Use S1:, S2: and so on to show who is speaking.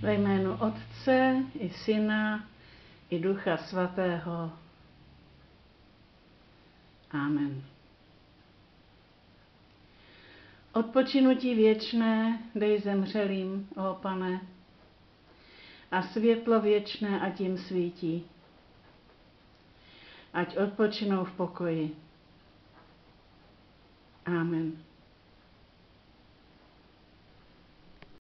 S1: Ve jménu Otce i Syna i Ducha Svatého. Amen. Odpočinutí věčné dej zemřelým, o pane, a světlo věčné a tím svítí. Ať odpočinou v pokoji. Amen.